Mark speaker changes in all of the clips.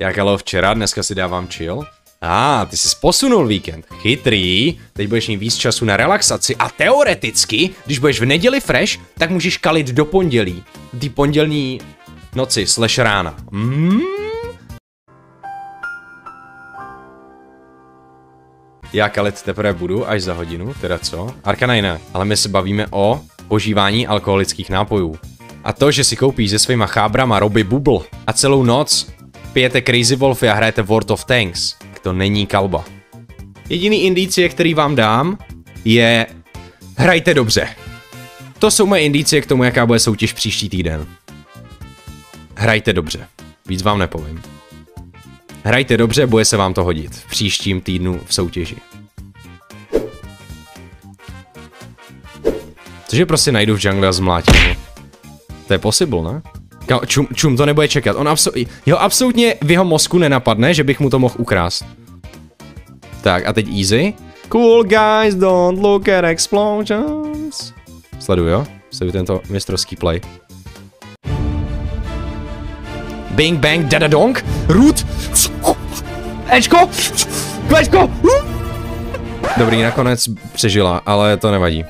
Speaker 1: Jak ale včera, dneska si dávám chill. A, ah, ty jsi posunul víkend. Chytrý. Teď budeš mít víc času na relaxaci a teoreticky, když budeš v neděli fresh, tak můžeš kalit do pondělí. Ty pondělní noci slash rána. Mm? Já kalit teprve budu až za hodinu, teda co? Arkana ne, ale my se bavíme o požívání alkoholických nápojů. A to, že si koupíš se svýma chábrama Roby Bubble a celou noc pijete Crazy Wolf a hrajete World of Tanks, to není kalba. Jediný indicie, který vám dám, je hrajte dobře. To jsou moje indicie k tomu, jaká bude soutěž příští týden. Hrajte dobře. Víc vám nepovím. Hrajte dobře, bude se vám to hodit v příštím týdnu v soutěži. Cože prostě najdu v jungle a zmlátím To je possible, ne? Čum, čum to nebude čekat. On absol jeho absolutně v jeho mozku nenapadne, že bych mu to mohl ukrást. Tak a teď easy. Cool guys don't look at explosions. Sleduju, jo? Sleduju tento mistrovský play. Bing bang dada dong. Root. Ečko. Klečko. Dobrý, nakonec přežila, ale to nevadí.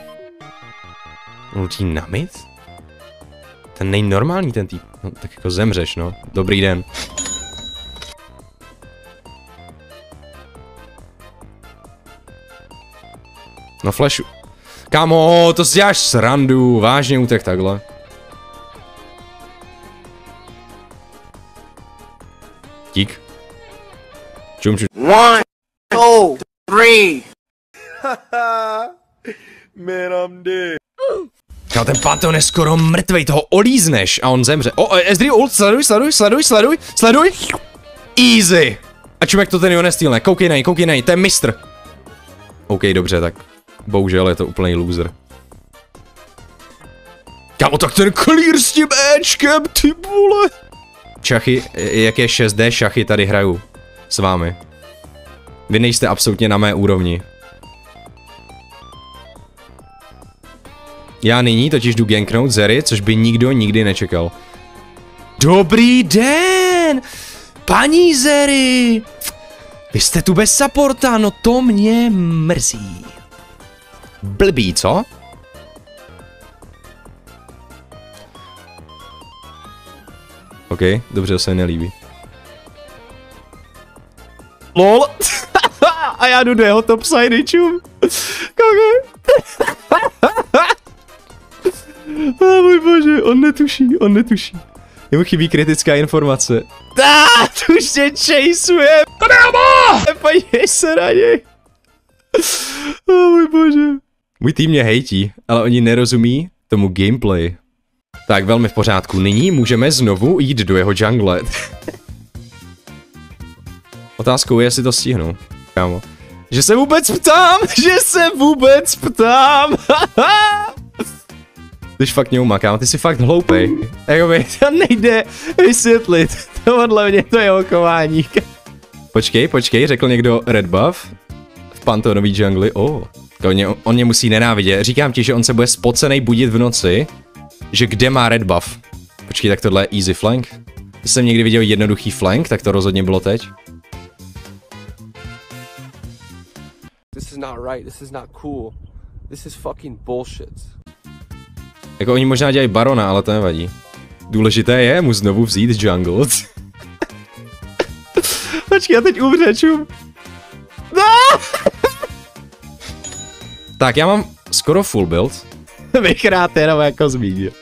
Speaker 1: Ultí na mid? Ten není normální ten typ. No, tak jako zemřeš, no. Dobrý den. No flashu. Kámo, to si děláš srandu, vážně útek takhle. Dík. Čum, čum. One, two, three. Man, I'm dead. Kámo, ten Pantheon je skoro mrtvej, toho olízneš a on zemře. O, Esdri ult, sleduj, sleduj, sleduj, sleduj, sleduj. Easy. A čum, jak to ten Jones stýlne, koukej na něj, koukej na něj, to je mistr. OK, dobře, tak bohužel je to úplný loser. Kámo, tak ten clear s tím Ečkem, ty vole. Čachy, jak je 6D šachy tady hraju s vámi. Vy nejste absolutně na mé úrovni. Já nyní totiž jdu ganknout Zery, což by nikdo nikdy nečekal. Dobrý den! Paní Zery! Vy jste tu bez supporta, no to mě mrzí. Blbý, co? OK, dobře, se nelíbí. LOL! A já jdu do jeho topside, čum. Koukej. oh, můj bože, on netuší, on netuší. Jemu chybí kritická informace. Ah, tu tě chaseuje. Podívej se na něj. Oh, můj bože. Můj tým mě hejtí, ale oni nerozumí tomu gameplay. Tak velmi v pořádku, nyní můžeme znovu jít do jeho jungle. Otázkou je, jestli to stihnu. Kámo. Že se vůbec ptám, že se vůbec ptám. Ty jsi fakt ňouma, kámo, ty jsi fakt hloupej. Jakoby, to nejde vysvětlit. Tohle mě to je okování. Počkej, počkej, řekl někdo red buff? V Pantonový jungli, oh. On mě, on mě musí nenávidět. Říkám ti, že on se bude spocený budit v noci, že kde má red buff. Počkej, tak tohle je easy flank. Když jsem někdy viděl jednoduchý flank, tak to rozhodně bylo teď. This is not right, this is not cool. This is fucking bullshit. Jako oni možná dělají barona, ale to nevadí. Důležité je mu znovu vzít jungle. Počkej, já teď umře, čum. No! tak, já mám skoro full build. Bych rád jenom jako zmínil.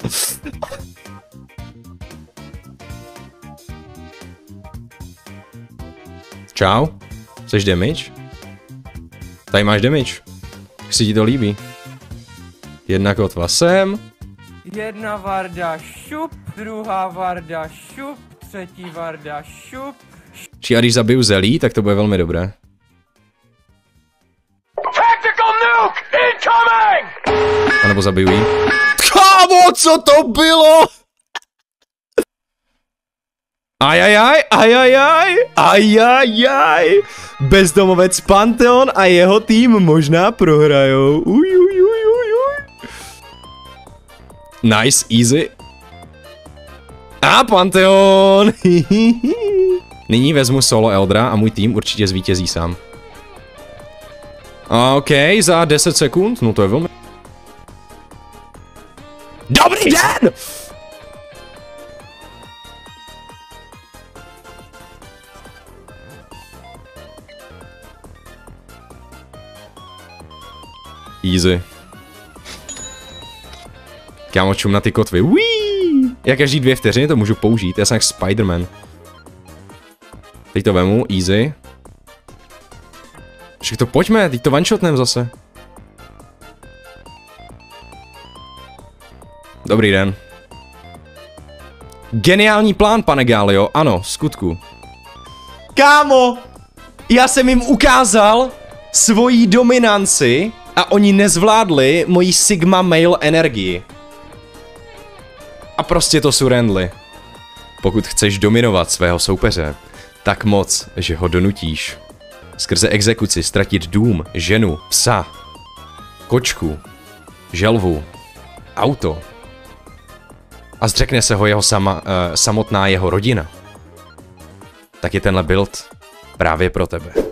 Speaker 1: Čau. Chceš damage? Tady máš damage. Jak si ti to líbí. Jedna kotva sem. Jedna varda šup, druhá varda šup, třetí varda šup. Či a když zabiju zelí, tak to bude velmi dobré. Tactical nuke incoming! A nebo zabiju jí. Kámo, co to bylo? Ajajaj, ajajaj, ajajaj. Bezdomovec Pantheon a jeho tým možná prohrajou. Uj, uj, uj, uj, uj. Nice, easy. A Pantheon. Nyní vezmu solo Eldra a můj tým určitě zvítězí sám. OK, za 10 sekund, no to je velmi... Dobrý den! Easy. Kámo, čum na ty kotvy. Whee! Já každý dvě vteřiny to můžu použít, já jsem jak Spider-Man. Teď to vemu, easy. Však to pojďme, teď to one zase. Dobrý den. Geniální plán, pane Galio, ano, skutku. Kámo, já jsem jim ukázal svoji dominanci a oni nezvládli moji Sigma Male energii. A prostě to surrendli. Pokud chceš dominovat svého soupeře, tak moc, že ho donutíš. Skrze exekuci ztratit dům, ženu, psa, kočku, želvu, auto. A zřekne se ho jeho sama, uh, samotná jeho rodina. Tak je tenhle build právě pro tebe.